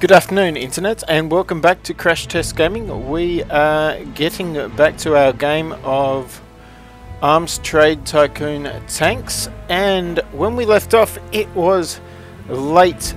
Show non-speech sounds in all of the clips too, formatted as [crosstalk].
Good afternoon, Internet, and welcome back to Crash Test Gaming. We are getting back to our game of Arms Trade Tycoon tanks, and when we left off, it was late,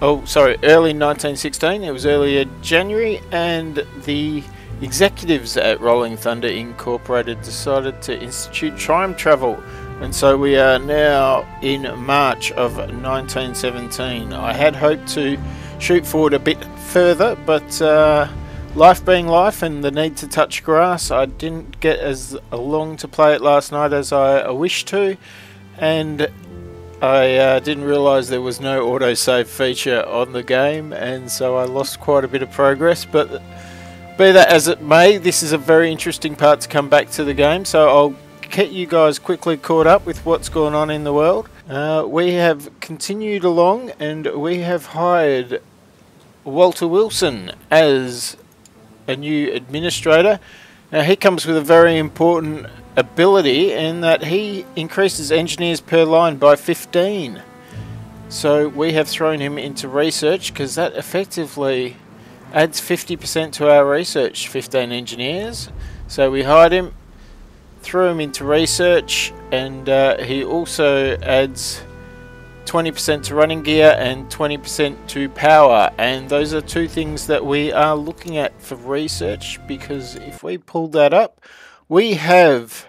oh, sorry, early 1916. It was earlier January, and the executives at Rolling Thunder Incorporated decided to institute time travel. And so we are now in March of 1917. I had hoped to shoot forward a bit further, but uh, life being life and the need to touch grass, I didn't get as long to play it last night as I, wished to, and I uh, didn't realise there was no autosave feature on the game, and so I lost quite a bit of progress. But be that as it may, this is a very interesting part to come back to the game, so I'll get you guys quickly caught up with what's going on in the world. Uh, we have continued along and we have hired Walter Wilson as a new administrator. Now he comes with a very important ability in that he increases engineers per line by 15. So we have thrown him into research because that effectively adds 50% to our research, 15 engineers. So we hired him, threw him into research, and uh, he also adds 20% to running gear and 20% to power. And those are two things that we are looking at for research because if we pull that up we have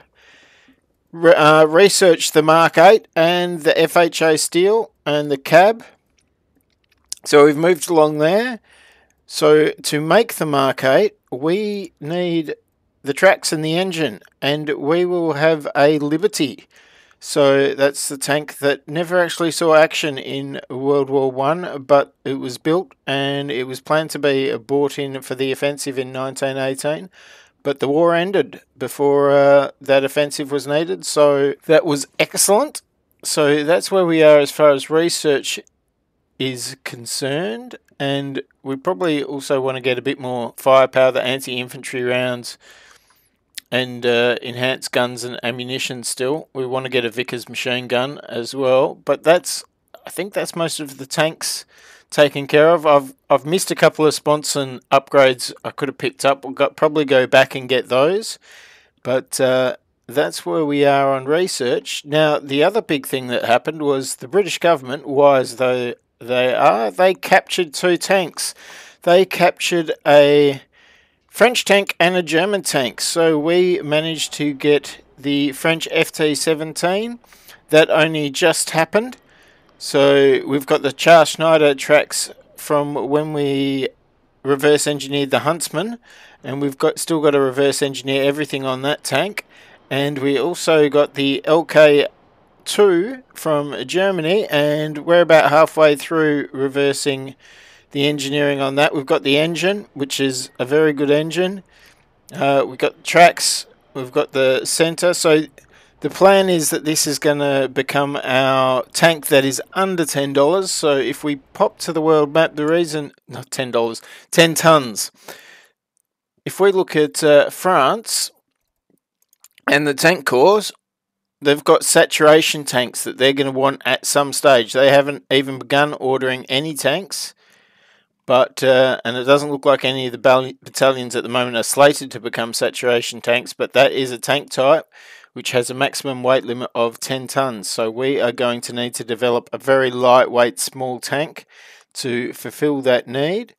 uh, researched the Mark 8 and the FHA steel and the cab. So we've moved along there. So to make the Mark 8 we need the tracks and the engine and we will have a Liberty so that's the tank that never actually saw action in World War One, but it was built and it was planned to be brought in for the offensive in 1918. But the war ended before uh, that offensive was needed, so that was excellent. So that's where we are as far as research is concerned, and we probably also want to get a bit more firepower, the anti-infantry rounds and uh, enhanced guns and ammunition still. We want to get a Vickers machine gun as well, but that's I think that's most of the tanks taken care of. I've I've missed a couple of sponson upgrades I could have picked up. We'll got, probably go back and get those, but uh, that's where we are on research. Now, the other big thing that happened was the British government, wise though they are, they captured two tanks. They captured a French tank and a German tank. So we managed to get the French FT-17. That only just happened. So we've got the Charles Schneider tracks from when we reverse engineered the Huntsman. And we've got still got to reverse engineer everything on that tank. And we also got the LK2 from Germany. And we're about halfway through reversing the engineering on that. We've got the engine, which is a very good engine. Uh, we've got tracks. We've got the center. So the plan is that this is going to become our tank that is under $10. So if we pop to the world map, the reason, not $10, 10 tons. If we look at uh, France and the tank corps, they've got saturation tanks that they're going to want at some stage. They haven't even begun ordering any tanks. But uh, and it doesn't look like any of the battalions at the moment are slated to become saturation tanks. But that is a tank type which has a maximum weight limit of 10 tons. So we are going to need to develop a very lightweight small tank to fulfill that need.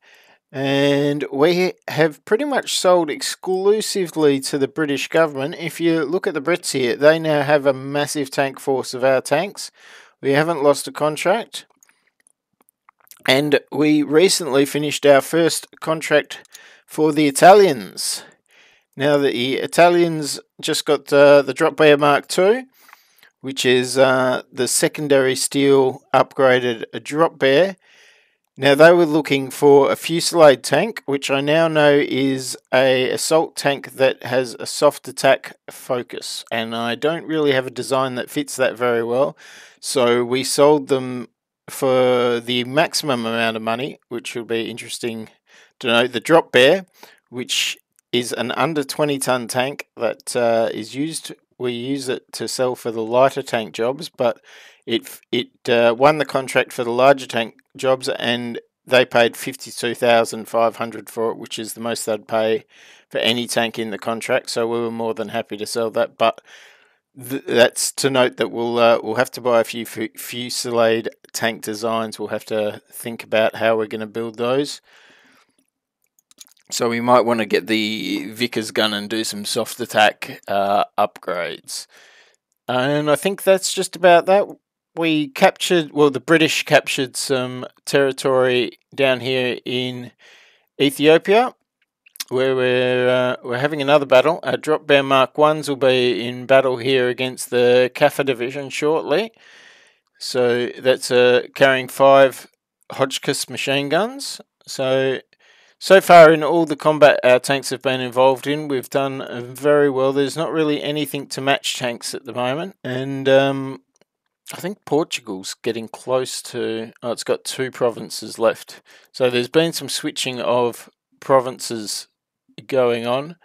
And we have pretty much sold exclusively to the British government. If you look at the Brits here, they now have a massive tank force of our tanks. We haven't lost a contract. And we recently finished our first contract for the Italians. Now, the Italians just got uh, the Drop Bear Mark II, which is uh, the secondary steel upgraded Drop Bear. Now, they were looking for a Fusillade tank, which I now know is a assault tank that has a soft attack focus. And I don't really have a design that fits that very well. So we sold them for the maximum amount of money, which will be interesting to know, the Drop Bear, which is an under 20 ton tank that uh, is used. We use it to sell for the lighter tank jobs, but it it uh, won the contract for the larger tank jobs, and they paid 52500 for it, which is the most they'd pay for any tank in the contract. So we were more than happy to sell that. But th- that's to note that we'll uh, we'll have to buy a few f- Fusillade tank designs. We'll have to think about how we're going to build those. So we might want to get the Vickers gun and do some soft attack uh, upgrades. And I think that's just about that. We captured, well, the British captured some territory down here in Ethiopia, where we're uh, we're having another battle. Our drop bear Mark ones will be in battle here against the Kafa division shortly. So that's uh, carrying five Hotchkiss machine guns. So so far in all the combat our tanks have been involved in, we've done very well. There's not really anything to match tanks at the moment, and um, I think Portugal's getting close to. Oh, it's got two provinces left. So there's been some switching of provinces going on.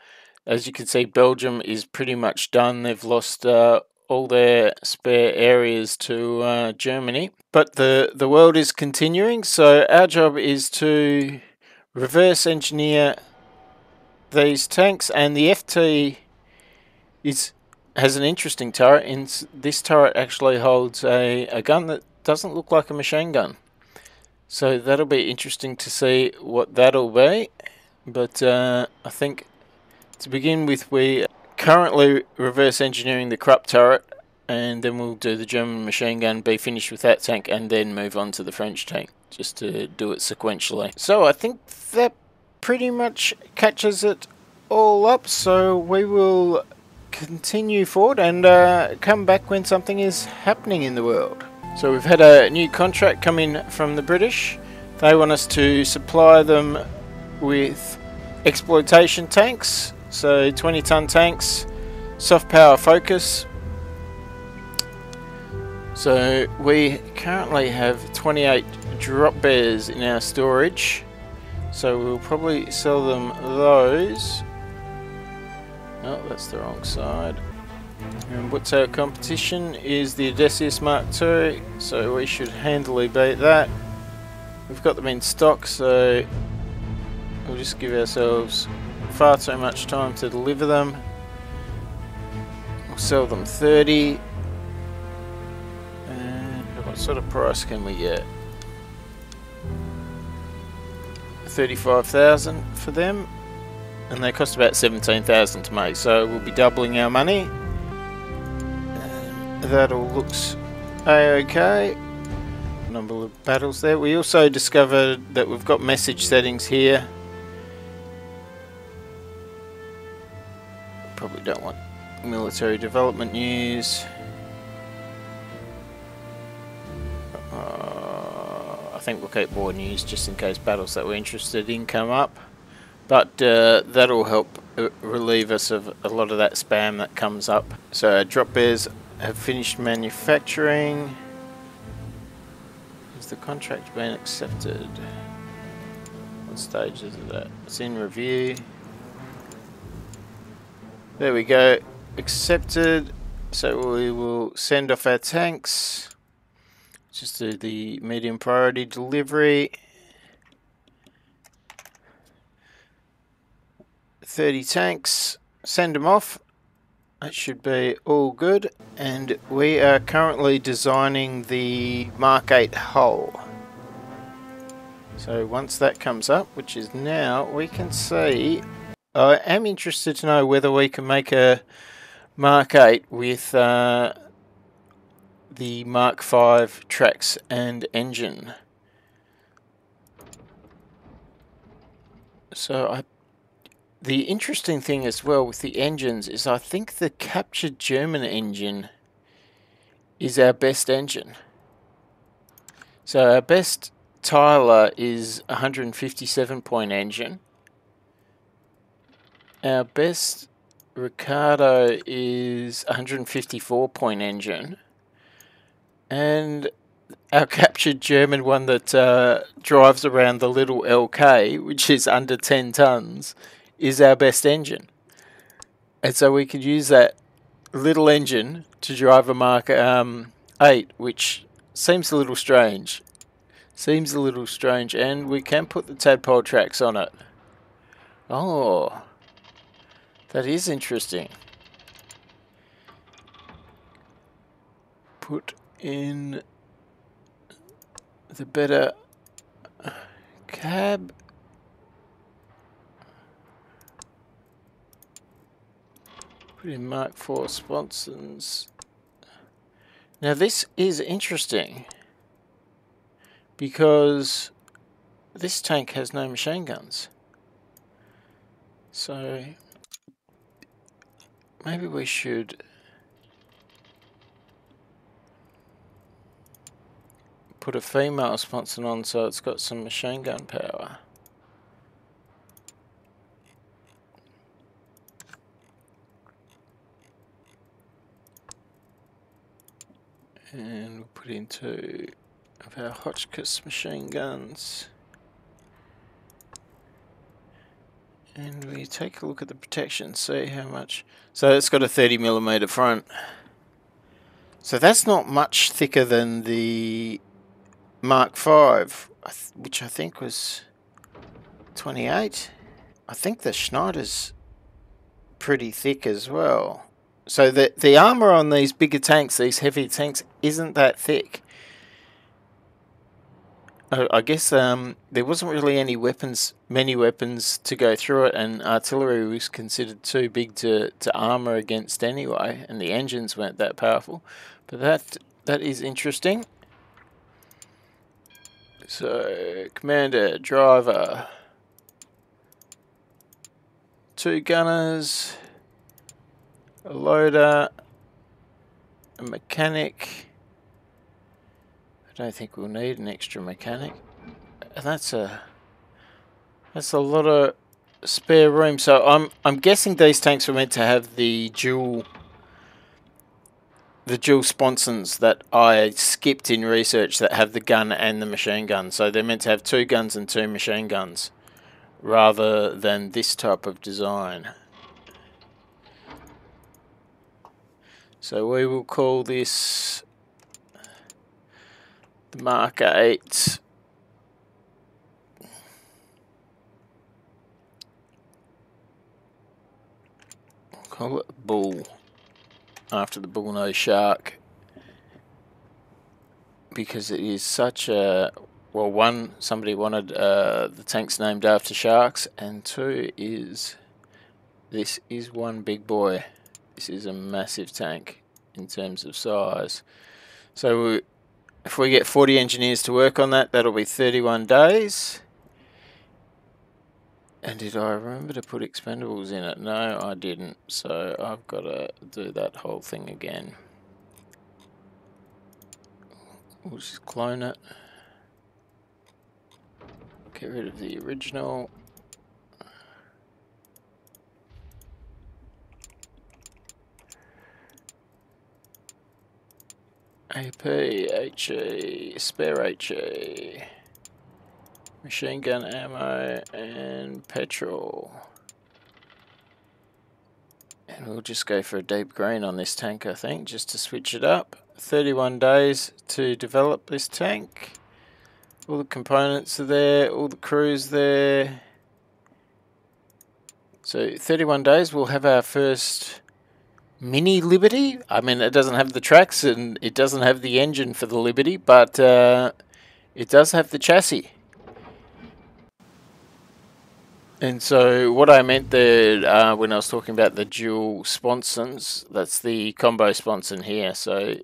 As you can see, Belgium is pretty much done. They've lost uh, all their spare areas to uh, Germany. But the, the world is continuing, so our job is to reverse engineer these tanks and the FT is has an interesting turret and this turret actually holds a, a gun that doesn't look like a machine gun so that'll be interesting to see what that'll be but uh, I think to begin with we currently reverse engineering the Krupp turret and then we'll do the German machine gun be finished with that tank and then move on to the French tank just to do it sequentially. So I think that pretty much catches it all up. So we will continue forward and uh, come back when something is happening in the world. So we've had a new contract come in from the British. They want us to supply them with exploitation tanks, so 20 ton tanks, soft power focus, so we currently have 28 drop bears in our storage. So we'll probably sell them those. Oh, that's the wrong side. And what's our competition is the Odysseus Mark II, so we should handily beat that. We've got them in stock, so we'll just give ourselves far too much time to deliver them. We'll sell them 30 what sort of price can we get? 35,000 for them and they cost about 17,000 to make so we'll be doubling our money. And that all looks a-okay. Number of battles there. We also discovered that we've got message settings here don't want military development news I think we'll keep war news just in case battles that we're interested in come up. But uh, that'll help uh, relieve us of a lot of that spam that comes up. So drop bears have finished manufacturing. Has the contract been accepted? What stage is it at? It's in review. There we go. Accepted. So we will send off our tanks. Just do the medium priority delivery. 30 tanks, send them off. That should be all good. And we are currently designing the Mark 8 hull. So once that comes up, which is now, we can see... I am interested to know whether we can make a Mark 8 with... Uh, the Mark V tracks and engine. So I, the interesting thing as well with the engines is I think the captured German engine is our best engine. So our best Tylor is 157 point engine. Our best Ricardo is 154 point engine. And our [laughs] captured German one that uh, drives around the little LK, which is under 10 tons, is our best engine. And so we could use that little engine to drive a Mark um, 8, which seems a little strange Seems a little strange, and we can put the tadpole tracks on it. Oh, that is interesting. Put in the better cab. Put in Mark IV sponsons. Now this is interesting because this tank has no machine guns. So maybe we should put a female sponson on so it's got some machine gun power. And we'll put in two of our Hotchkiss machine guns. And we take a look at the protection, see how much. So it's got a 30 millimeter front. So that's not much thicker than the Mark V, which I think was 28. I think the Schneider's pretty thick as well. So the the armor on these bigger tanks, these heavy tanks, isn't that thick. I guess um, there wasn't really any weapons, many weapons to go through it, and artillery was considered too big to, to armor against anyway, and the engines weren't that powerful. But that that is interesting. So, commander, driver, two gunners, a loader, a mechanic don't think we'll need an extra mechanic. That's a that's a lot of spare room. So I'm I'm guessing these tanks were meant to have the dual the dual sponsons that I skipped in research that have the gun and the machine gun. So they're meant to have two guns and two machine guns rather than this type of design. So we will call this Mark 8. Call it bull. After the bullnose shark. Because it is such a well one somebody wanted uh, the tanks named after sharks and two is this is one big boy. This is a massive tank in terms of size. So if we get 40 engineers to work on that, that'll be 31 days. And did I remember to put expendables in it? No, I didn't. So I've got to do that whole thing again. We'll just clone it. Get rid of the original. AP, HE, spare HE, machine gun ammo, and petrol. And we'll just go for a deep green on this tank, I think, just to switch it up. 31 days to develop this tank. All the components are there, all the crews there. So 31 days, we'll have our first Mini Liberty. I mean, it doesn't have the tracks and it doesn't have the engine for the Liberty, but uh, it does have the chassis. And so what I meant there uh, when I was talking about the dual sponsons, that's the combo sponson here. So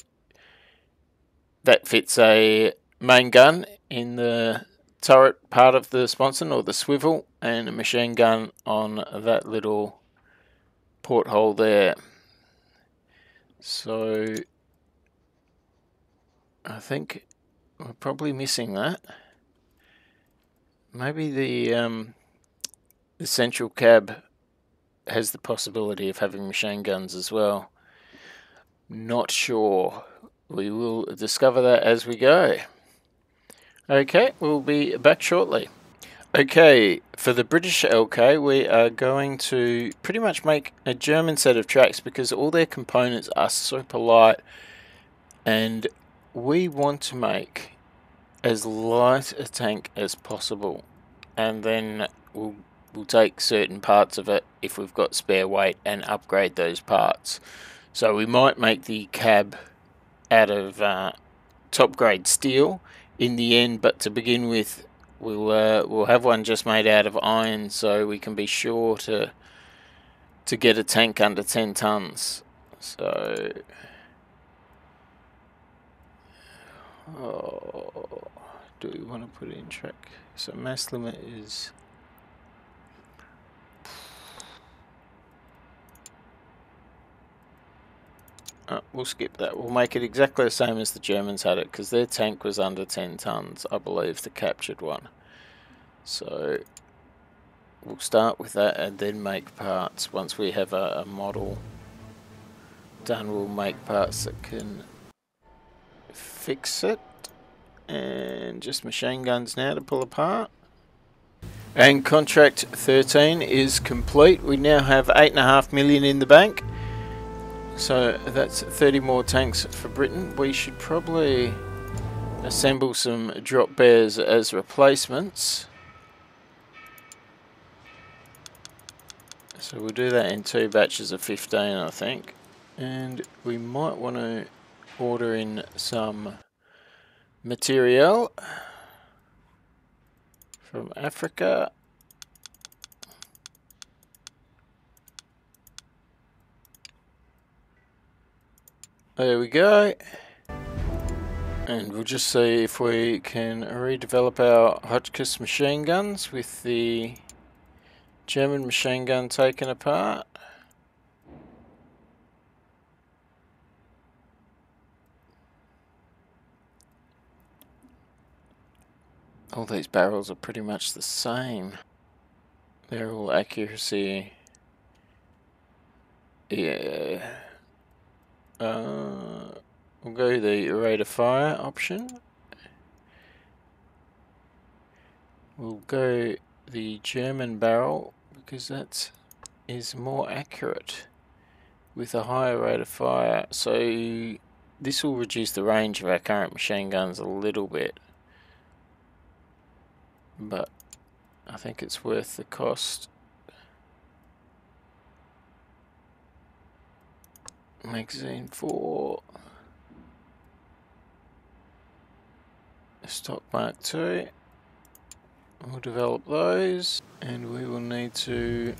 that fits a main gun in the turret part of the sponson or the swivel and a machine gun on that little porthole there. So I think we're probably missing that. Maybe the um, the central cab has the possibility of having machine guns as well. Not sure. We will discover that as we go. Okay, we'll be back shortly. Okay, for the British LK, we are going to pretty much make a German set of tracks because all their components are super light and we want to make as light a tank as possible and then we'll we'll take certain parts of it if we've got spare weight and upgrade those parts. So we might make the cab out of uh, top grade steel in the end, but to begin with, we'll uh, we'll have one just made out of iron, so we can be sure to to get a tank under 10 tons. So. Oh, do we want to put it in track? So mass limit is Uh, we'll skip that. We'll make it exactly the same as the Germans had it because their tank was under 10 tons, I believe, the captured one. So we'll start with that and then make parts. Once we have a, a model done, we'll make parts that can fix it. And just machine guns now to pull apart. And contract 13 is complete. We now have 8.5 million in the bank. So that's 30 more tanks for Britain. We should probably assemble some drop bears as replacements. So we'll do that in two batches of 15 I think. And we might want to order in some material from Africa. There we go. And we'll just see if we can redevelop our Hotchkiss machine guns with the German machine gun taken apart. All these barrels are pretty much the same. They're all accuracy. Yeah. Uh, we'll go the rate of fire option. We'll go the German barrel because that is more accurate with a higher rate of fire. So this will reduce the range of our current machine guns a little bit. But I think it's worth the cost. Magazine for stock mark 2 we'll develop those and we will need to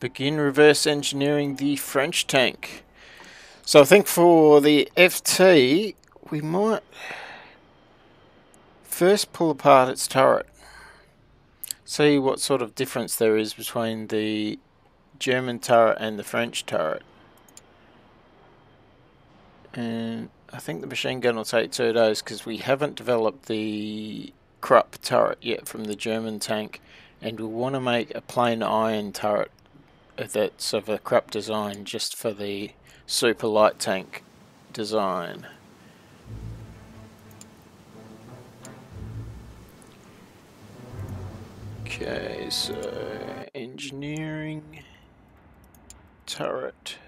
begin reverse engineering the French tank. So I think for the FT we might first pull apart its turret see what sort of difference there is between the German turret and the French turret and I think the machine gun will take two days because we haven't developed the Krupp turret yet from the German tank and we want to make a plain iron turret that's of a Krupp design just for the super light tank design. Okay, so engineering turret.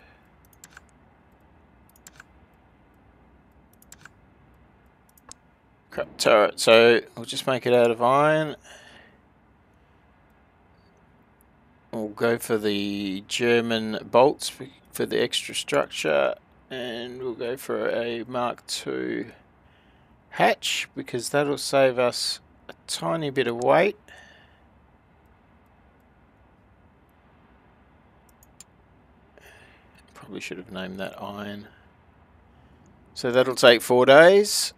Turret. So we'll just make it out of iron. We'll go for the German bolts for the extra structure and we'll go for a Mark II hatch because that'll save us a tiny bit of weight. Probably should have named that iron. So that'll take four days.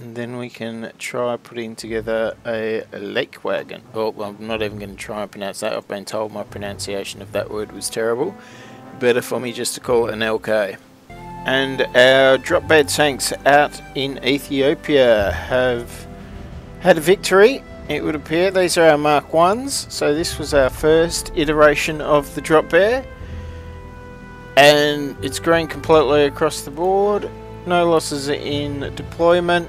And then we can try putting together a, lake wagon. Well, I'm not even going to try and pronounce that. I've been told my pronunciation of that word was terrible. Better for me just to call it an LK. And our drop bear tanks out in Ethiopia have had a victory. It would appear these are our Mark 1s. So this was our first iteration of the drop bear. And it's green completely across the board. No losses in deployment.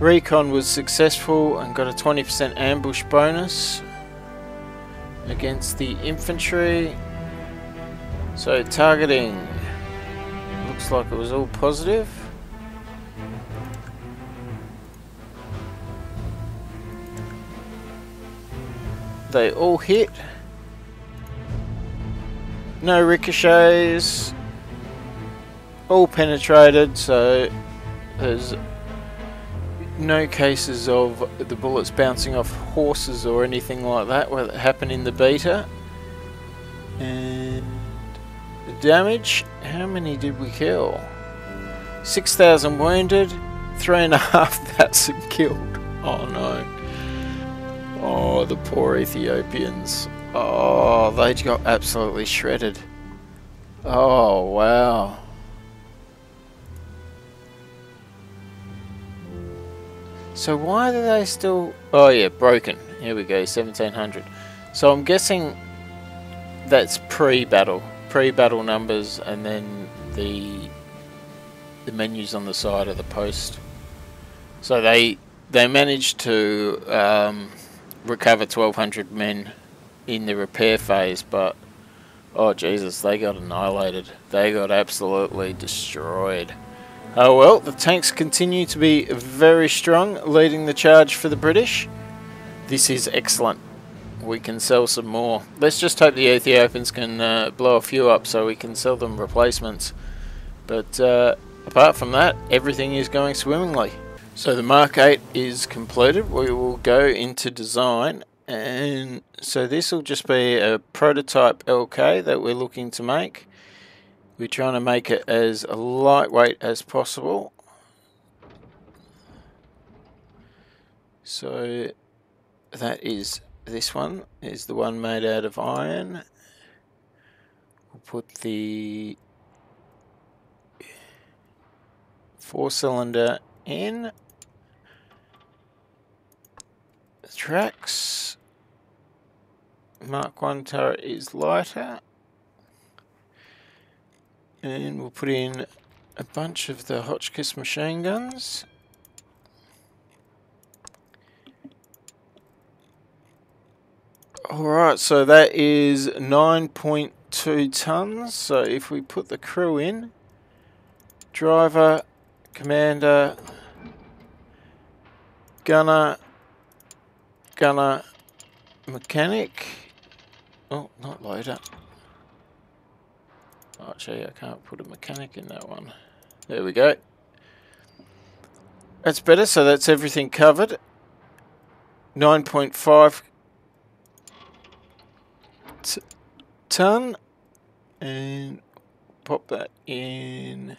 Recon was successful and got a 20% ambush bonus against the infantry. So targeting looks like it was all positive. They all hit. No ricochets. All penetrated, so there's no cases of the bullets bouncing off horses or anything like that where that happened in the beta. And the damage, how many did we kill? 6,000 wounded, 3,500 [laughs] killed. Oh no. Oh, the poor Ethiopians. Oh, they got absolutely shredded. Oh, wow. So why are they still... Oh yeah, broken. Here we go, 1700. So I'm guessing that's pre-battle. Pre-battle numbers and then the the menus on the side of the post. So they they managed to um, recover 1200 men in the repair phase, but oh Jesus, they got annihilated. They got absolutely destroyed. Oh well, the tanks continue to be very strong, leading the charge for the British. This is excellent. We can sell some more. Let's just hope the Ethiopians can uh, blow a few up so we can sell them replacements. But uh, apart from that, everything is going swimmingly. So the Mark 8 is completed. We will go into design and so this will just be a prototype LK that we're looking to make. We're trying to make it as lightweight as possible. So that is this one is the one made out of iron. We'll put the four cylinder in. The tracks. Mark 1 turret is lighter and we'll put in a bunch of the Hotchkiss machine guns. Alright, so that is 9.2 tons. So if we put the crew in, driver, commander, gunner, gunner, mechanic. Oh, not loader. Actually, I can't put a mechanic in that one. There we go. That's better, so that's everything covered. 9.5 ton. And pop that in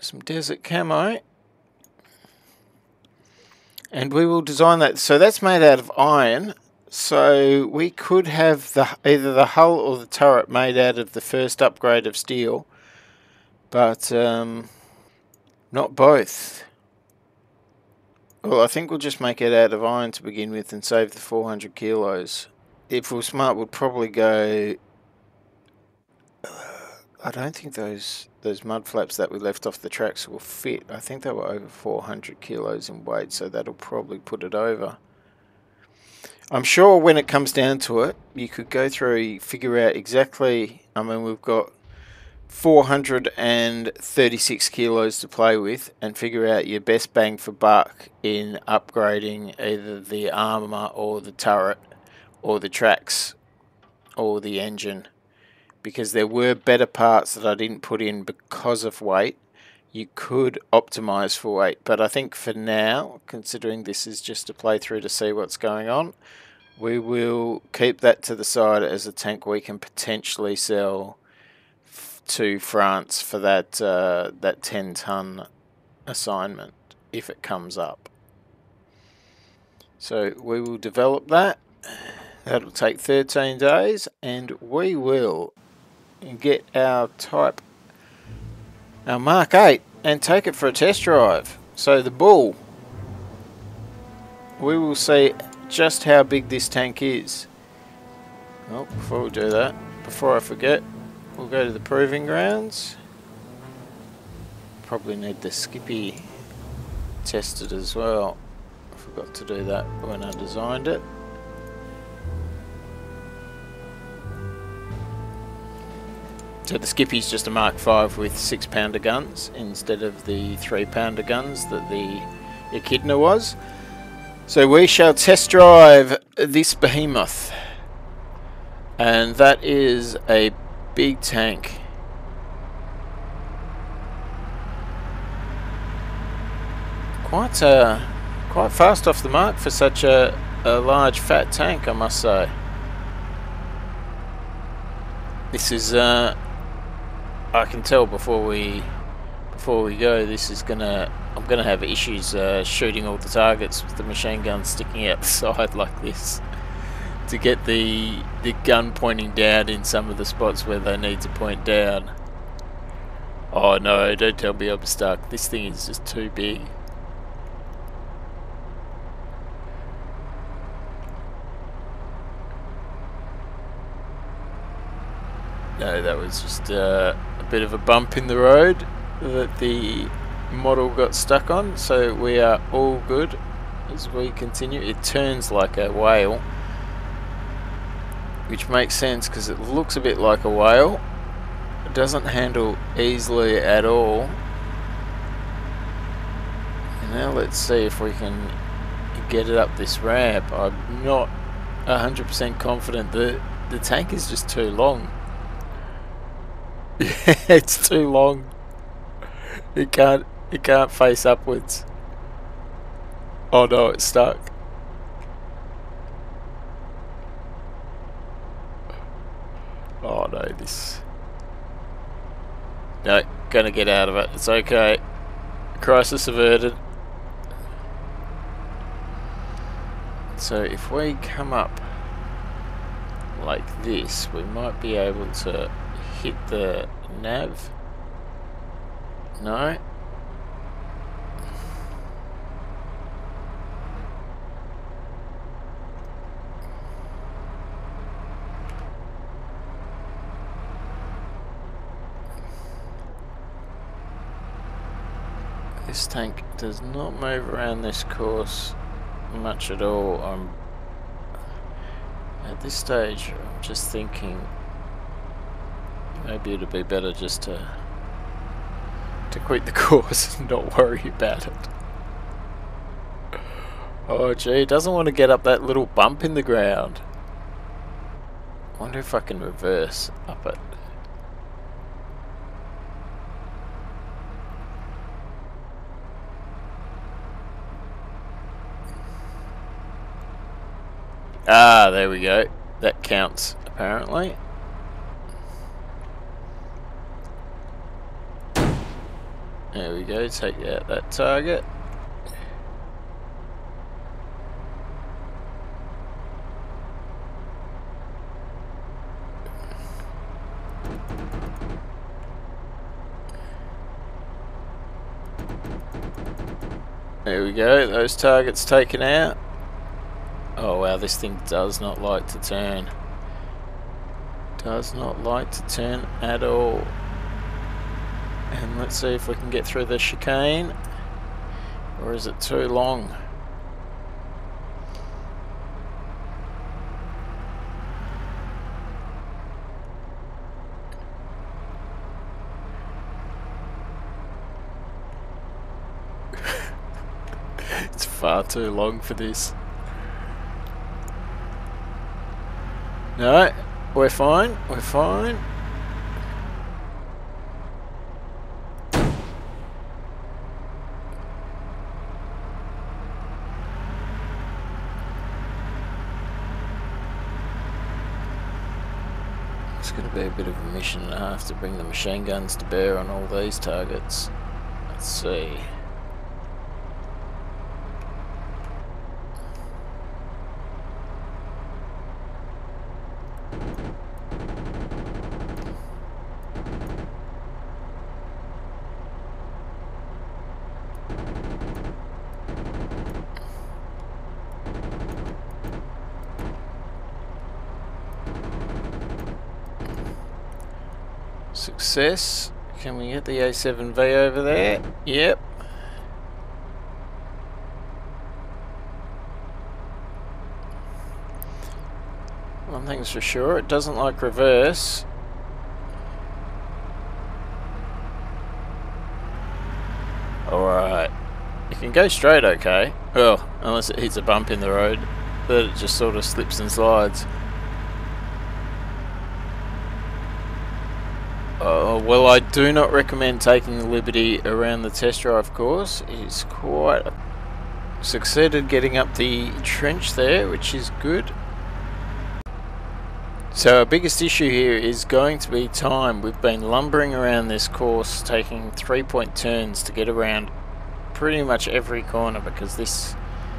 some desert camo. And we will design that. So that's made out of iron. So we could have the either the hull or the turret made out of the first upgrade of steel, but um, not both. Well, I think we'll just make it out of iron to begin with and save the 400 kilos. If we're smart, we'll probably go... I don't think those those mud flaps that we left off the tracks will fit. I think they were over 400 kilos in weight, so that'll probably put it over. I'm sure when it comes down to it, you could go through, figure out exactly. I mean, we've got 436 kilos to play with, and figure out your best bang for buck in upgrading either the armor or the turret, or the tracks, or the engine. Because there were better parts that I didn't put in because of weight. You could optimize for weight, but I think for now, considering this is just a playthrough to see what's going on, we will keep that to the side as a tank we can potentially sell to France for that uh, that 10 ton assignment if it comes up. So we will develop that. That'll take 13 days and we will get our type, our Mark 8 and take it for a test drive. So the bull, we will see just how big this tank is. Oh, before we do that, before I forget, we'll go to the proving grounds. Probably need the Skippy tested as well. I forgot to do that when I designed it. So the Skippy's just a Mark V with 6 pounder guns instead of the 3 pounder guns that the Echidna was. So we shall test drive this behemoth. And that is a big tank. Quite uh, quite fast off the mark for such a, a large fat tank I must say. This is uh, I can tell before we before we go this is gonna I'm gonna have issues uh, shooting all the targets with the machine gun sticking out the side [laughs] like this to get the the gun pointing down in some of the spots where they need to point down. Oh no, don't tell me I'm stuck. This thing is just too big. No, that was just uh, bit of a bump in the road that the model got stuck on, so we are all good as we continue. It turns like a whale, which makes sense because it looks a bit like a whale. It doesn't handle easily at all. Now let's see if we can get it up this ramp. I'm not 100% confident that the tank is just too long. [laughs] it's too long. It can't it can't face upwards. Oh no, it's stuck. Oh no, this... No, gonna get out of it. It's okay. Crisis averted. So if we come up like this, we might be able to hit the nav. No? This tank does not move around this course much at all. I'm at this stage I'm just thinking maybe it'd be better just to to quit the [laughs] course and not worry about it. Oh gee, doesn't want to get up that little bump in the ground. wonder if I can reverse up it. Ah, there we go. That counts, apparently. There we go, take out that target. There we go, those targets taken out. Oh wow, this thing does not like to turn. Does not like to turn at all. And let's see if we can get through the chicane. Or is it too long? [laughs] it's far too long for this. No, we're fine, we're fine. It's going to be a bit of a mission and a half to bring the machine guns to bear on all these targets. Let's see. Success. Can we get the A7V over there? Yep. One thing's for sure, it doesn't like reverse. Alright. It can go straight okay. Well, unless it hits a bump in the road. That it just sort of slips and slides. Uh, well, I do not recommend taking the Liberty around the test drive course. It's quite succeeded getting up the trench there, which is good. So our biggest issue here is going to be time. We've been lumbering around this course, taking three-point turns to get around pretty much every corner because this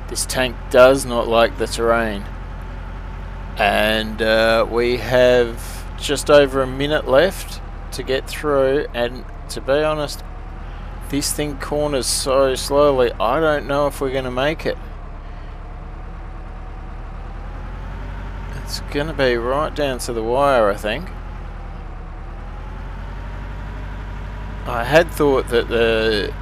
this tank does not like the terrain. And uh, we have just over a minute left to get through and to be honest this thing corners so slowly I don't know if we're going to make it. It's going to be right down to the wire I think. I had thought that the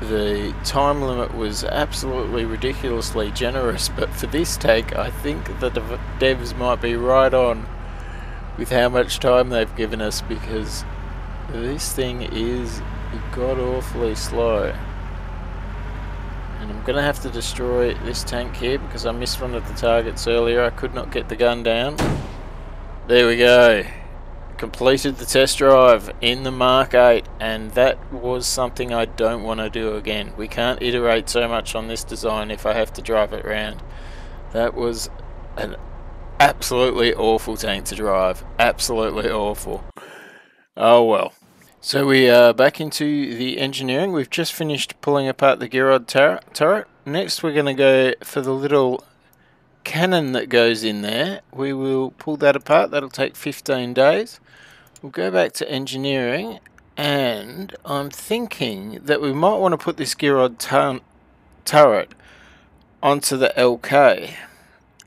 the time limit was absolutely ridiculously generous but for this take I think the devs might be right on with how much time they've given us because this thing is god awfully slow. And I'm going to have to destroy this tank here because I missed one of the targets earlier. I could not get the gun down. There we go. Completed the test drive in the Mark 8 and that was something I don't want to do again. We can't iterate so much on this design if I have to drive it around. That was an absolutely awful tank to drive. Absolutely awful. Oh well. So we are back into the engineering. We've just finished pulling apart the rod turret. Next we're going to go for the little cannon that goes in there. We will pull that apart. That'll take 15 days. We'll go back to engineering and I'm thinking that we might want to put this rod turret onto the LK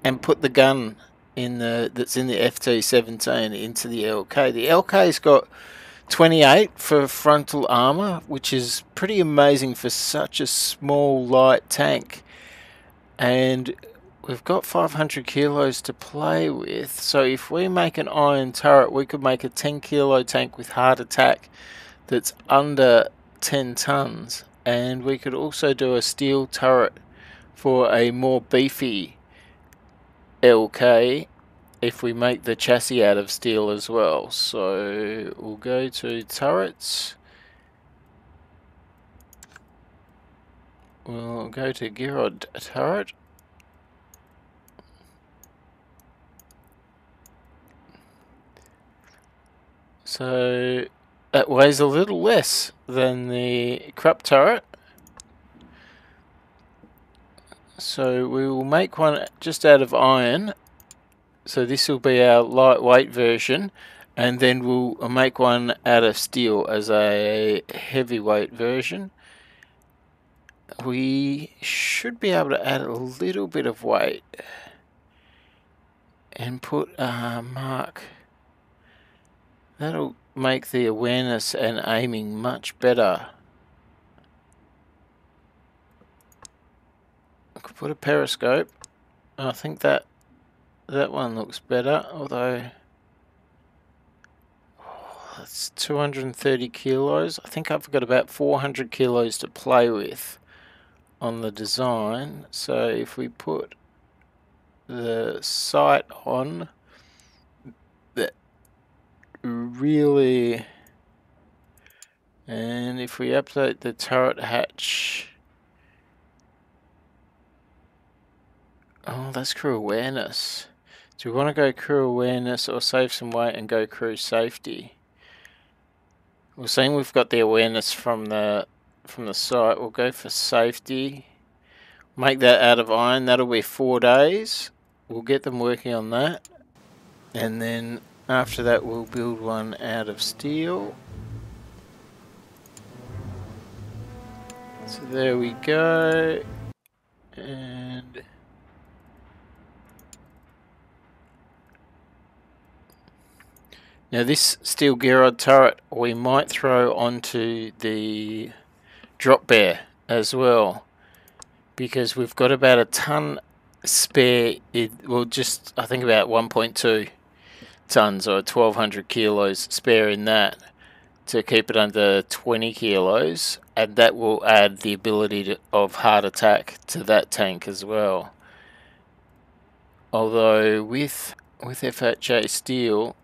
and put the gun in the that's in the FT17 into the LK. The LK's got 28 for frontal armor, which is pretty amazing for such a small light tank. And we've got 500 kilos to play with. So if we make an iron turret, we could make a 10 kilo tank with hard attack that's under 10 tons. And we could also do a steel turret for a more beefy LK if we make the chassis out of steel as well. So we'll go to turrets. We'll go to rod turret. So that weighs a little less than the Krupp turret. So we will make one just out of iron so this will be our lightweight version and then we'll make one out of steel as a heavyweight version. We should be able to add a little bit of weight and put a mark. That'll make the awareness and aiming much better. I could put a periscope. I think that that one looks better, although oh, that's 230 kilos. I think I've got about 400 kilos to play with on the design. So if we put the sight on, that really, and if we update the turret hatch, oh, that's crew awareness. Do we want to go crew awareness or save some weight and go crew safety? We're saying we've got the awareness from the from the sight. We'll go for safety. Make that out of iron. That'll be four days. We'll get them working on that. And then after that we'll build one out of steel. So there we go. And Now this steel Girod turret we might throw onto the drop bear as well because we've got about a ton spare it well just I think about 1.2 tons or 1200 kilos spare in that to keep it under 20 kilos and that will add the ability to, of hard attack to that tank as well. Although with with FHA steel,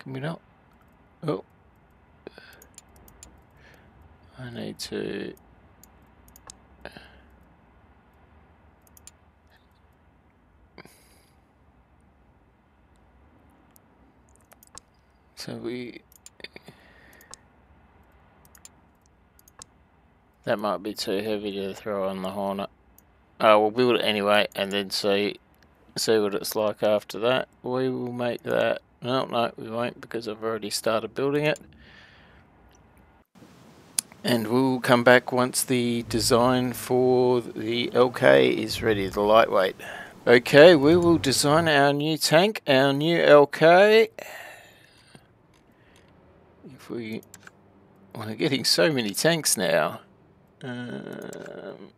can we not? Oh, I need to. Uh, so we That might be too heavy to throw on the Hornet. Oh, we'll build it anyway and then see see what it's like after that. We will make that. No, no, we won't because I've already started building it. And we'll come back once the design for the LK is ready, the lightweight. Okay, we will design our new tank, our new LK. If we... We're getting so many tanks now. Um,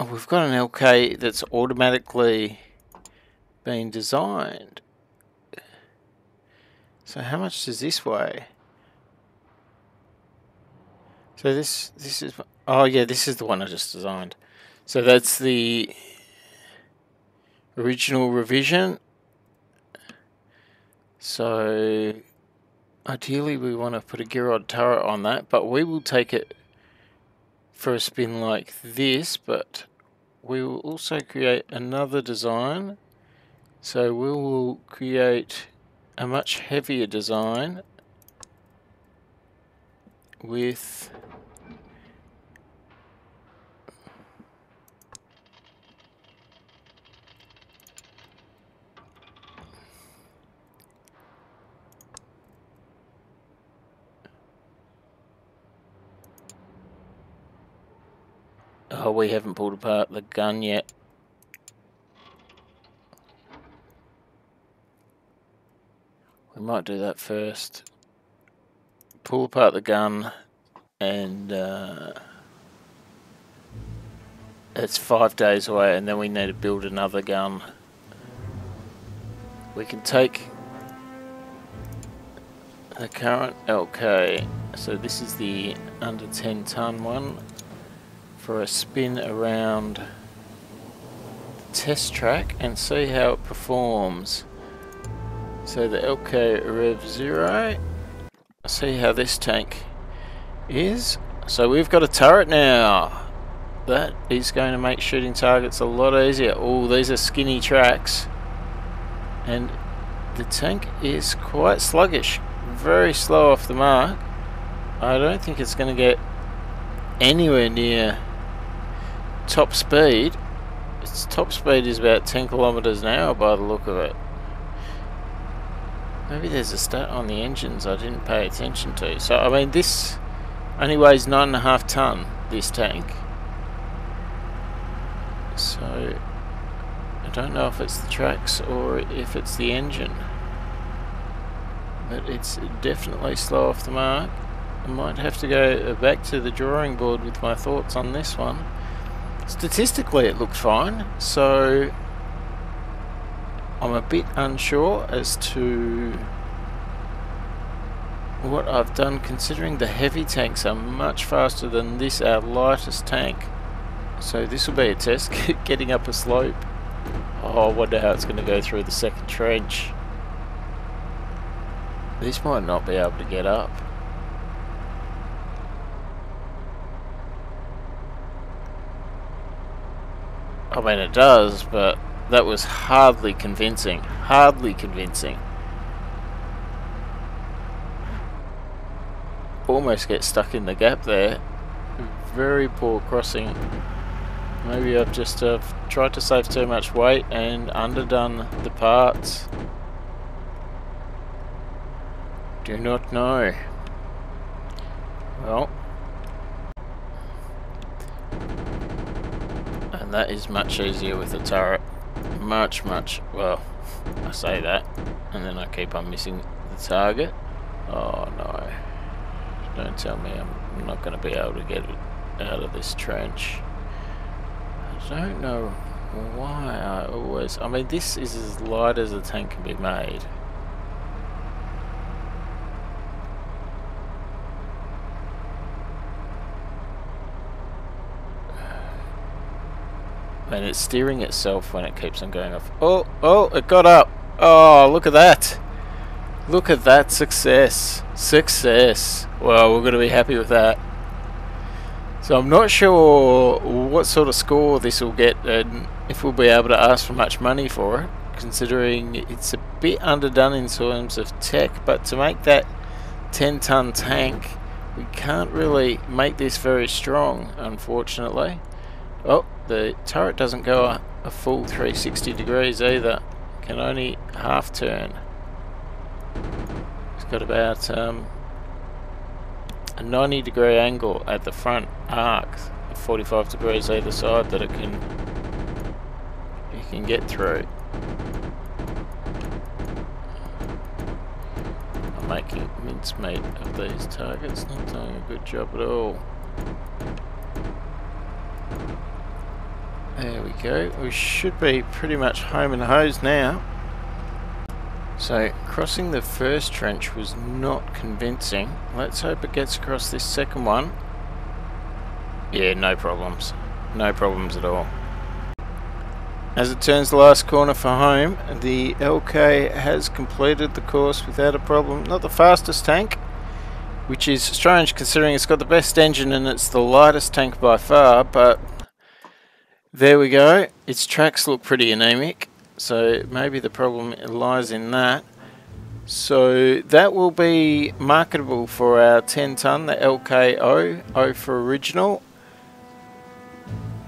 oh, we've got an LK that's automatically been designed. So how much does this weigh? So this this is oh yeah this is the one I just designed. So that's the original revision. So Ideally we want to put a Girod turret on that, but we will take it for a spin like this, but we will also create another design. So we will create a much heavier design with Oh, we haven't pulled apart the gun yet. We might do that first. Pull apart the gun and uh, it's five days away and then we need to build another gun. We can take the current LK, so this is the under 10 ton one for a spin around the test track and see how it performs. So the LK Rev Zero, see how this tank is. So we've got a turret now. That is going to make shooting targets a lot easier. Oh, these are skinny tracks. And the tank is quite sluggish. Very slow off the mark. I don't think it's going to get anywhere near top speed, its top speed is about 10 kilometers an hour by the look of it. Maybe there's a stat on the engines I didn't pay attention to. So, I mean, this only weighs 9.5 ton, this tank. So, I don't know if it's the tracks or if it's the engine. But it's definitely slow off the mark. I might have to go back to the drawing board with my thoughts on this one. Statistically it looked fine, so I'm a bit unsure as to what I've done considering the heavy tanks are much faster than this our lightest tank. So this will be a test, [laughs] getting up a slope. Oh, I wonder how it's going to go through the second trench. This might not be able to get up. I mean, it does, but that was hardly convincing. Hardly convincing. Almost get stuck in the gap there. Very poor crossing. Maybe I've just uh, tried to save too much weight and underdone the parts. Do not know. Well, And that is much easier with the turret. Much, much, well, [laughs] I say that, and then I keep on missing the target. Oh no. Don't tell me I'm not going to be able to get it out of this trench. I don't know why I always... I mean, this is as light as a tank can be made. And it's steering itself when it keeps on going off. Oh, oh, it got up. Oh, look at that. Look at that success. Success. Well, we're going to be happy with that. So I'm not sure what sort of score this will get and if we'll be able to ask for much money for it, considering it's a bit underdone in terms of tech, but to make that 10 ton tank, we can't really make this very strong, unfortunately. Oh, the turret doesn't go a, a full 360 degrees either, can only half turn. It's got about um, a 90 degree angle at the front arc, 45 degrees either side that it can you can get through. I'm making mincemeat of these targets, not doing a good job at all. There we go. We should be pretty much home and hose now. So, crossing the first trench was not convincing. Let's hope it gets across this second one. Yeah, no problems. No problems at all. As it turns the last corner for home, the LK has completed the course without a problem. Not the fastest tank, which is strange considering it's got the best engine and it's the lightest tank by far, but there we go. Its tracks look pretty anemic, so maybe the problem lies in that. So that will be marketable for our 10 ton, the LKO, O for original.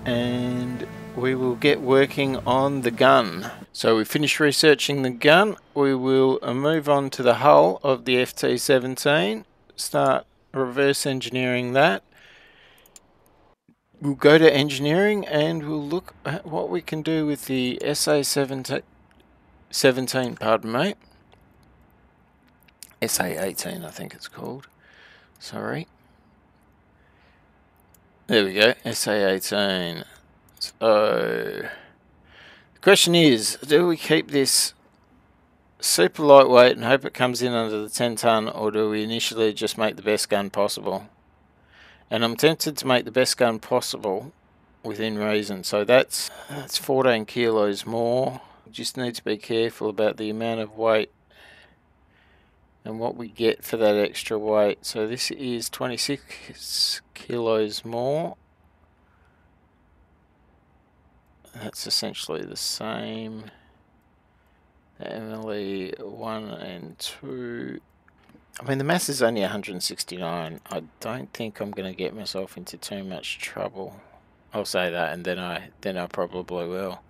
And we will get working on the gun. So we finished researching the gun. We will move on to the hull of the FT-17, start reverse engineering that we'll go to engineering and we'll look at what we can do with the SA-17, 17, pardon me. SA-18 I think it's called. Sorry. There we go, SA-18. So, the question is, do we keep this super lightweight and hope it comes in under the 10 ton or do we initially just make the best gun possible? And I'm tempted to make the best gun possible within reason. So that's that's 14 kilos more. Just need to be careful about the amount of weight and what we get for that extra weight. So this is 26 kilos more. That's essentially the same. Emily 1 and 2 I mean, the mass is only 169. I don't think I'm going to get myself into too much trouble. I'll say that, and then I then I probably will.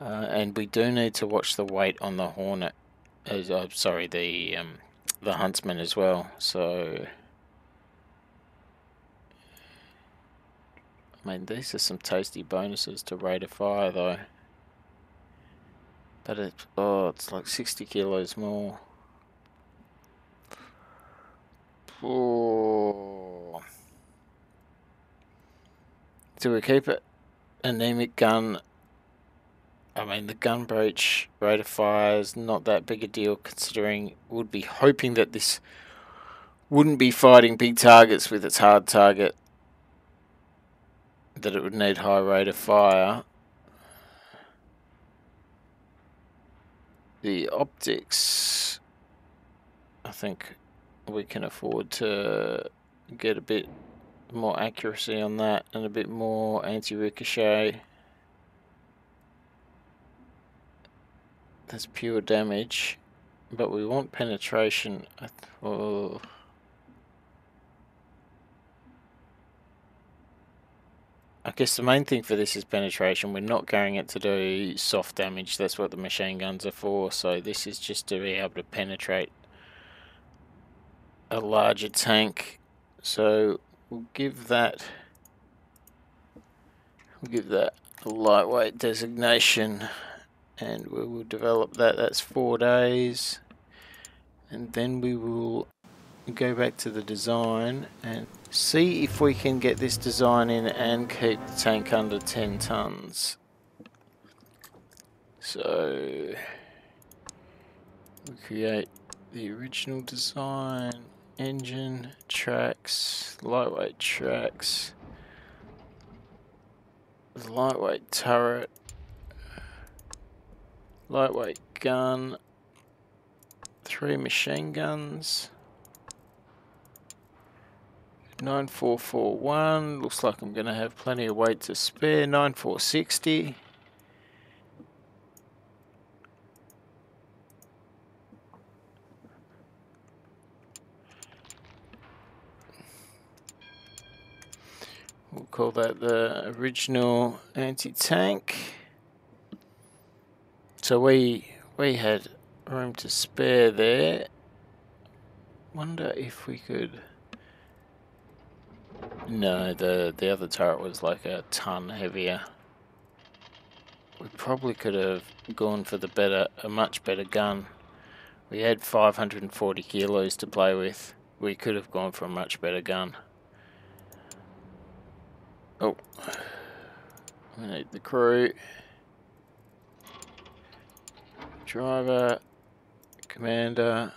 Uh, and we do need to watch the weight on the Hornet. Uh, sorry, the um, the Huntsman as well. So, I mean, these are some tasty bonuses to rate of fire, though. But it, oh, it's like 60 kilos more. Do we keep it? Anemic gun. I mean, the gun breech rate of fire is not that big a deal considering would be hoping that this wouldn't be fighting big targets with its hard target. That it would need high rate of fire. The optics, I think, we can afford to get a bit more accuracy on that and a bit more anti-ricochet. That's pure damage, but we want penetration. Oh. I guess the main thing for this is penetration. We're not going it to do soft damage. That's what the machine guns are for. So this is just to be able to penetrate a larger tank. So we'll give that we'll give that a lightweight designation and we will develop that. That's four days. And then we will go back to the design and see if we can get this design in and keep the tank under 10 tons. So we create the original design, engine, tracks, lightweight tracks, lightweight turret, lightweight gun, three machine guns, 9441, looks like I'm going to have plenty of weight to spare, 9460. Call that the original anti-tank. So we we had room to spare there. Wonder if we could. No, the the other turret was like a ton heavier. We probably could have gone for the better, a much better gun. We had 540 kilos to play with. We could have gone for a much better gun. Oh. Need the crew. Driver. Commander.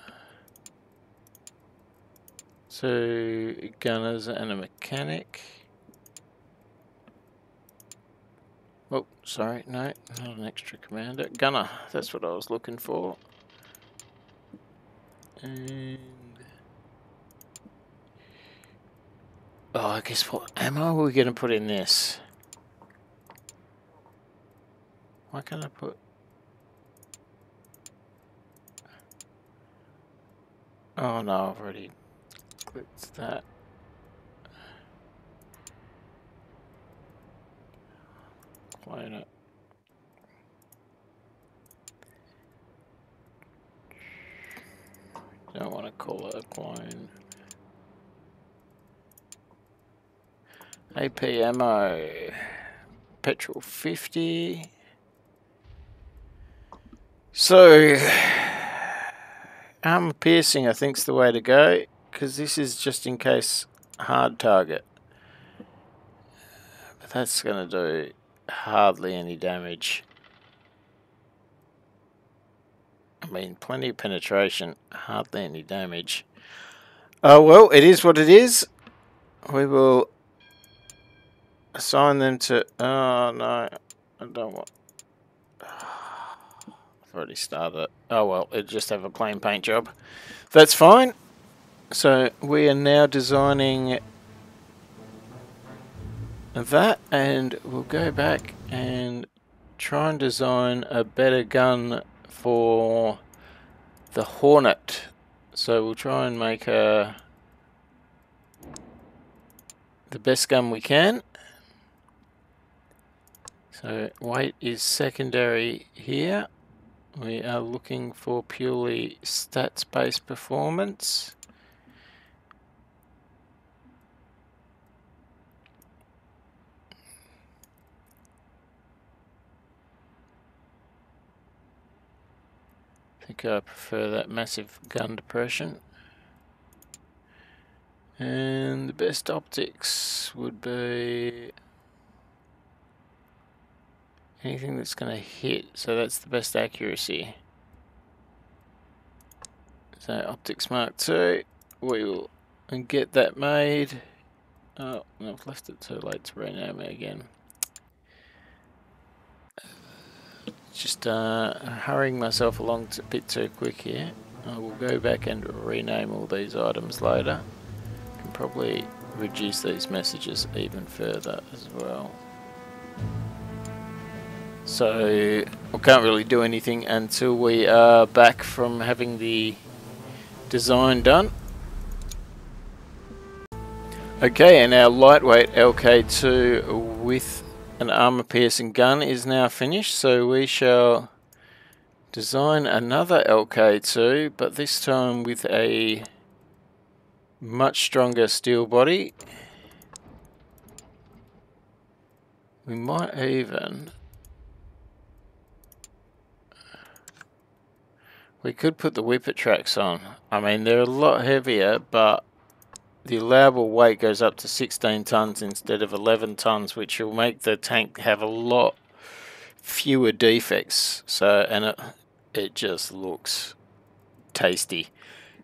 Two gunners and a mechanic. Oh, sorry, no, not an extra commander. Gunner, that's what I was looking for. And Oh, I guess what ammo are we going to put in this? Why can't I put... Oh no, I've already clicked that. Clone it. Don't want to call it a clone. AP ammo. Petrol 50. So, armor piercing I think is the way to go. Because this is just in case hard target. But that's going to do hardly any damage. I mean, plenty of penetration, hardly any damage. Oh, well, it is what it is. We will assign them to... Oh, no. I don't want... I've already started. Oh, well, it just have a plain paint job. That's fine. So, we are now designing that, and we'll go back and try and design a better gun for the Hornet. So we'll try and make a the best gun we can. So weight is secondary here. We are looking for purely stats-based performance. I think I prefer that massive gun depression. And the best optics would be Anything that's going to hit, so that's the best accuracy. So Optics Mark II, we will and get that made. Oh, I've left it too late to rename it again. Just uh, hurrying myself along a bit too quick here. I will go back and rename all these items later. Can probably reduce these messages even further as well. So we can't really do anything until we are back from having the design done. Okay, and our lightweight LK2 with an armor piercing gun is now finished, so we shall design another LK2, but this time with a much stronger steel body. We might even We could put the whippet tracks on. I mean, they're a lot heavier, but the allowable weight goes up to 16 tons instead of 11 tons, which will make the tank have a lot fewer defects. So, and it, it just looks tasty.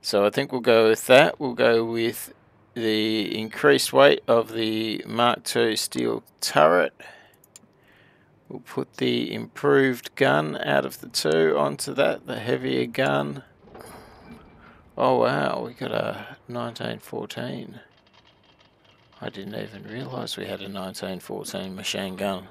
So I think we'll go with that. We'll go with the increased weight of the Mark II steel turret. We'll put the improved gun out of the two onto that, the heavier gun. Oh wow, we got a 1914. I didn't even realise we had a 1914 machine gun.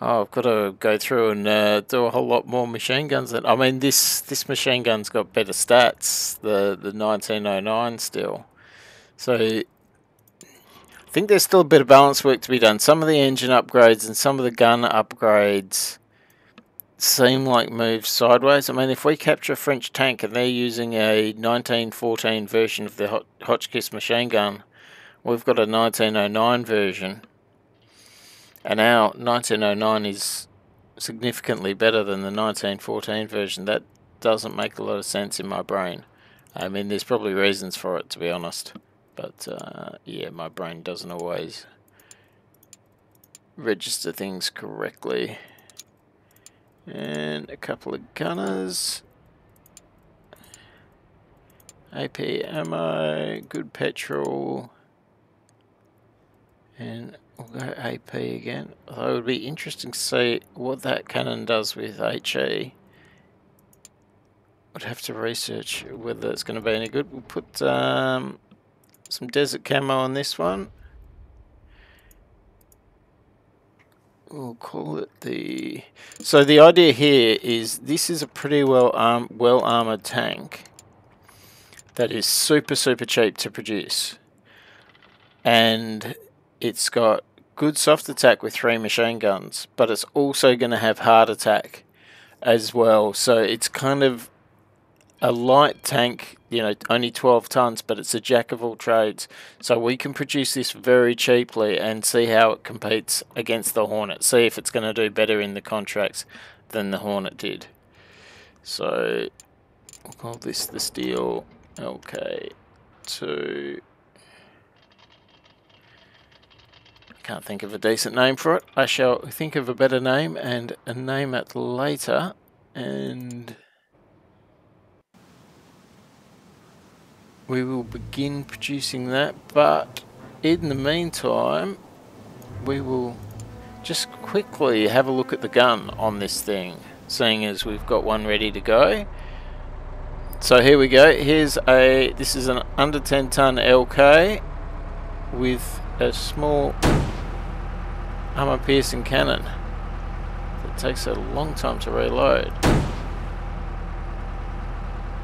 Oh, I've got to go through and uh, do a whole lot more machine guns. That I mean, this this machine gun's got better stats. The the 1909 still. So I think there's still a bit of balance work to be done. Some of the engine upgrades and some of the gun upgrades seem like moves sideways. I mean, if we capture a French tank and they're using a 1914 version of the Hotchkiss machine gun, we've got a 1909 version and our 1909 is significantly better than the 1914 version. That doesn't make a lot of sense in my brain. I mean, there's probably reasons for it, to be honest. But, uh, yeah, my brain doesn't always register things correctly. And a couple of gunners. AP ammo, good petrol. And We'll go AP again. Although it would be interesting to see what that cannon does with HE. I'd have to research whether it's going to be any good. We'll put um, some desert camo on this one. We'll call it the... So the idea here is this is a pretty well arm, well armored tank that is super super cheap to produce. And it's got good soft attack with three machine guns, but it's also going to have hard attack as well. So it's kind of a light tank, you know, only 12 tons, but it's a jack of all trades. So we can produce this very cheaply and see how it competes against the Hornet. See if it's going to do better in the contracts than the Hornet did. So we'll call this the Steel LK2 Can't think of a decent name for it. I shall think of a better name and name it later. And we will begin producing that. But in the meantime, we will just quickly have a look at the gun on this thing, seeing as we've got one ready to go. So here we go. Here's a, this is an under 10 ton LK with a small armor piercing cannon. It takes a long time to reload.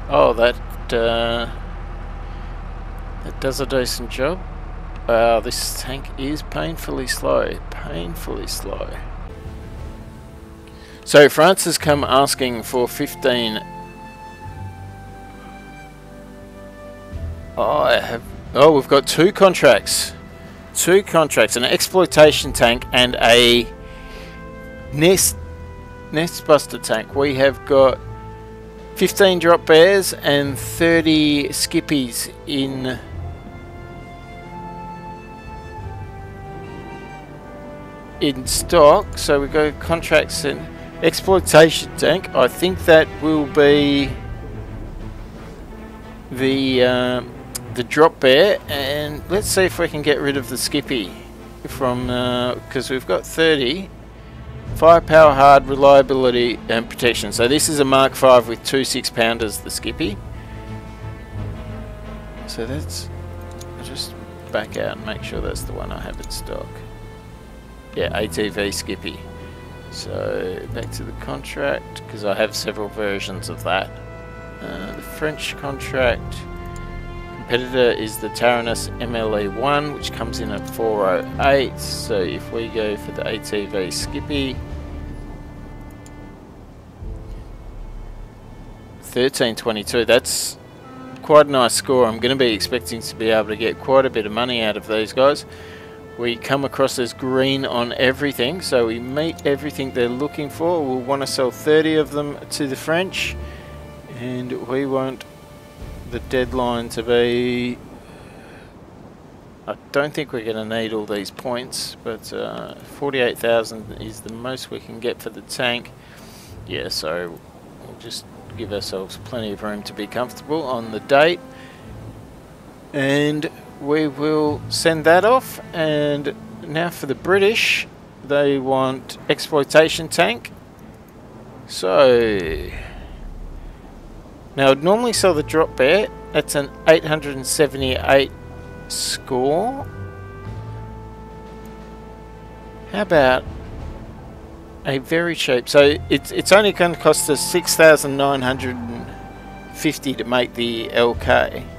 Oh, that uh, that does a decent job. Wow, this tank is painfully slow. Painfully slow. So France has come asking for 15. Oh, I have. Oh, we've got two contracts two contracts, an exploitation tank and a nest nest buster tank. We have got 15 drop bears and 30 skippies in in stock. So we go contracts and exploitation tank. I think that will be the um, the drop bear and let's see if we can get rid of the Skippy from because uh, we've got 30 firepower hard reliability and protection so this is a Mark 5 with two six pounders the Skippy so that's I'll just back out and make sure that's the one I have in stock yeah ATV Skippy so back to the contract because I have several versions of that uh, the French contract competitor is the Taranis MLE1, which comes in at 408. So if we go for the ATV Skippy, 1322, that's quite a nice score. I'm going to be expecting to be able to get quite a bit of money out of these guys. We come across as green on everything, so we meet everything they're looking for. We'll want to sell 30 of them to the French, and we won't the deadline to be I don't think we're going to need all these points, but uh, 48,000 is the most we can get for the tank. Yeah, so we'll just give ourselves plenty of room to be comfortable on the date. And we will send that off. And now for the British, they want exploitation tank. So now I'd normally sell the drop bear. That's an 878 score. How about a very cheap? So it's it's only going to cost us 6,950 to make the LK.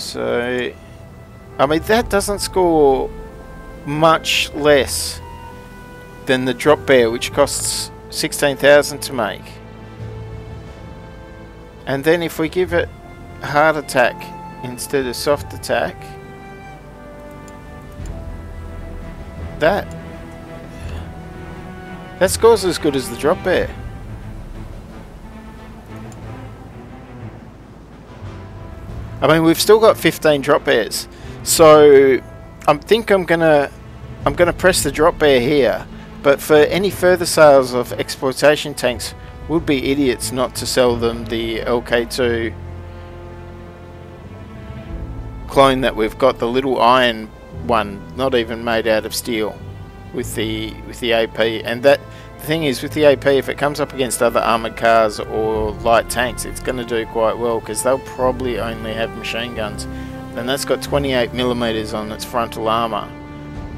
So, I mean, that doesn't score much less than the drop bear, which costs 16,000 to make. And then if we give it hard attack instead of soft attack, that that scores as good as the drop bear. I mean, we've still got 15 drop bears. So, I think I'm gonna, I'm gonna press the drop bear here. But for any further sales of exploitation tanks, we'd be idiots not to sell them the LK2 clone that we've got, the little iron one, not even made out of steel, with the with the AP. And that the thing is, with the AP, if it comes up against other armored cars or light tanks, it's going to do quite well because they'll probably only have machine guns. And that's got 28 millimeters on its frontal armor,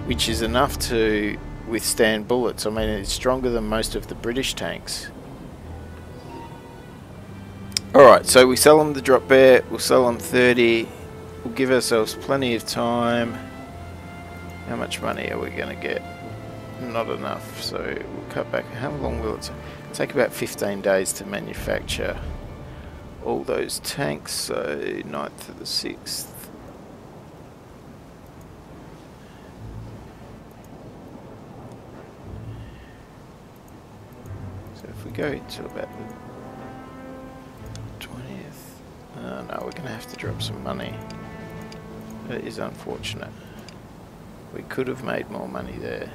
which is enough to withstand bullets. I mean, it's stronger than most of the British tanks. Alright, so we sell them the drop bear, we'll sell them 30, we'll give ourselves plenty of time. How much money are we going to get? Not enough, so we'll cut back. How long will it take? about 15 days to manufacture all those tanks, so 9th to the 6th. So if we go to about the 20th, uh, no, we're going to have to drop some money. It is unfortunate. We could have made more money there.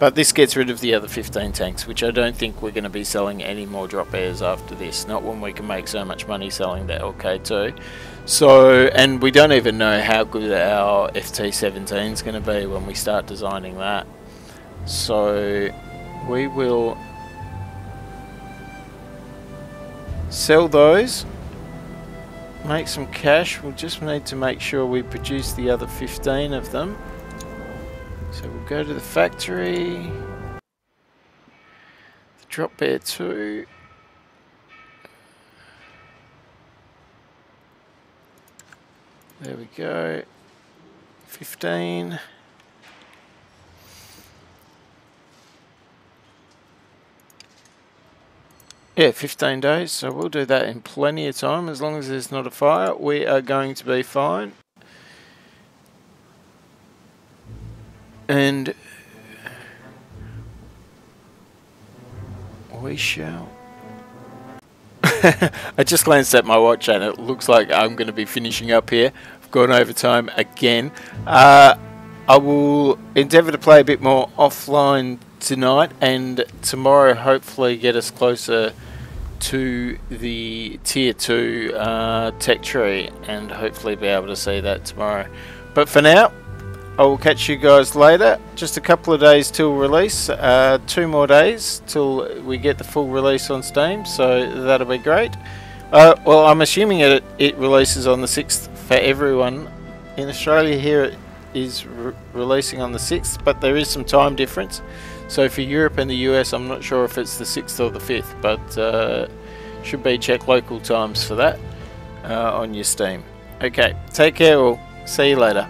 But this gets rid of the other 15 tanks, which I don't think we're going to be selling any more drop bears after this. Not when we can make so much money selling the LK2. So, and we don't even know how good our FT17 is going to be when we start designing that. So, we will sell those, make some cash. We'll just need to make sure we produce the other 15 of them. So we'll go to the factory. The drop bear 2. There we go. 15. Yeah, 15 days, so we'll do that in plenty of time. As long as there's not a fire, we are going to be fine. And we shall. [laughs] I just glanced at my watch and it looks like I'm going to be finishing up here. I've gone over time again. Uh, I will endeavour to play a bit more offline tonight and tomorrow hopefully get us closer to the tier 2 uh, tech tree and hopefully be able to see that tomorrow. But for now, I will catch you guys later. Just a couple of days till release. Uh, two more days till we get the full release on Steam, so that'll be great. Uh, well, I'm assuming it, it releases on the 6th for everyone. In Australia here it is re releasing on the 6th, but there is some time difference. So for Europe and the US, I'm not sure if it's the 6th or the 5th, but uh, should be check local times for that uh, on your Steam. Okay, take care all. See you later.